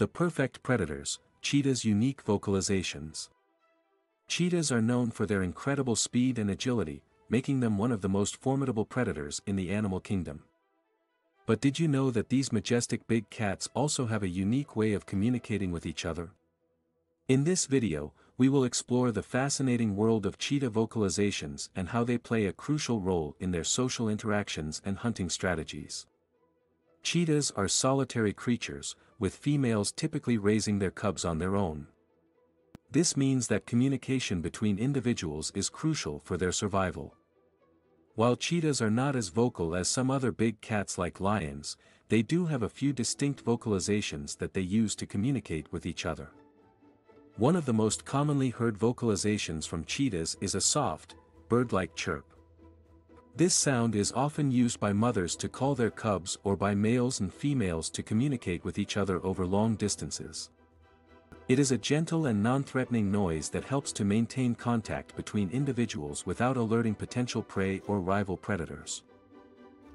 The perfect predators, cheetahs' unique vocalizations. Cheetahs are known for their incredible speed and agility, making them one of the most formidable predators in the animal kingdom. But did you know that these majestic big cats also have a unique way of communicating with each other? In this video, we will explore the fascinating world of cheetah vocalizations and how they play a crucial role in their social interactions and hunting strategies. Cheetahs are solitary creatures, with females typically raising their cubs on their own. This means that communication between individuals is crucial for their survival. While cheetahs are not as vocal as some other big cats like lions, they do have a few distinct vocalizations that they use to communicate with each other. One of the most commonly heard vocalizations from cheetahs is a soft, bird-like chirp. This sound is often used by mothers to call their cubs or by males and females to communicate with each other over long distances. It is a gentle and non-threatening noise that helps to maintain contact between individuals without alerting potential prey or rival predators.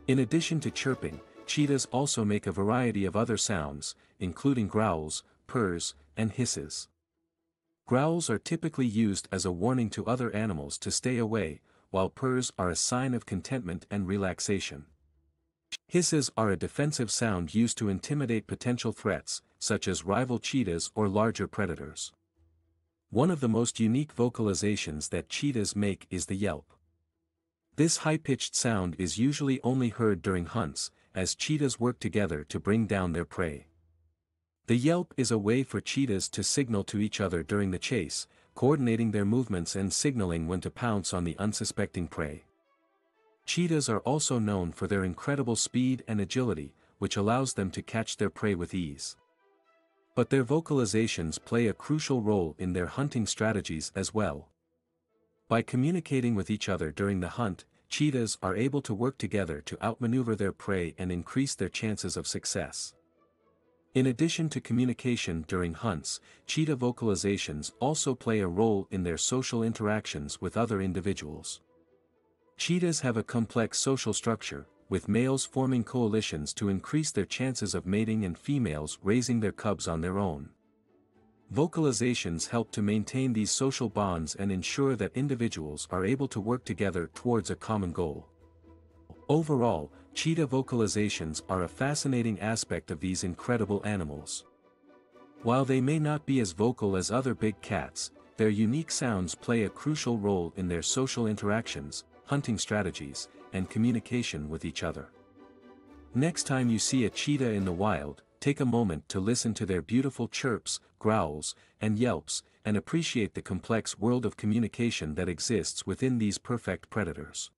In addition to chirping, cheetahs also make a variety of other sounds, including growls, purrs, and hisses. Growls are typically used as a warning to other animals to stay away, while purrs are a sign of contentment and relaxation. Hisses are a defensive sound used to intimidate potential threats, such as rival cheetahs or larger predators. One of the most unique vocalizations that cheetahs make is the yelp. This high-pitched sound is usually only heard during hunts, as cheetahs work together to bring down their prey. The yelp is a way for cheetahs to signal to each other during the chase, coordinating their movements and signaling when to pounce on the unsuspecting prey. Cheetahs are also known for their incredible speed and agility, which allows them to catch their prey with ease. But their vocalizations play a crucial role in their hunting strategies as well. By communicating with each other during the hunt, cheetahs are able to work together to outmaneuver their prey and increase their chances of success. In addition to communication during hunts, cheetah vocalizations also play a role in their social interactions with other individuals. Cheetahs have a complex social structure, with males forming coalitions to increase their chances of mating and females raising their cubs on their own. Vocalizations help to maintain these social bonds and ensure that individuals are able to work together towards a common goal. Overall, cheetah vocalizations are a fascinating aspect of these incredible animals. While they may not be as vocal as other big cats, their unique sounds play a crucial role in their social interactions, hunting strategies, and communication with each other. Next time you see a cheetah in the wild, take a moment to listen to their beautiful chirps, growls, and yelps, and appreciate the complex world of communication that exists within these perfect predators.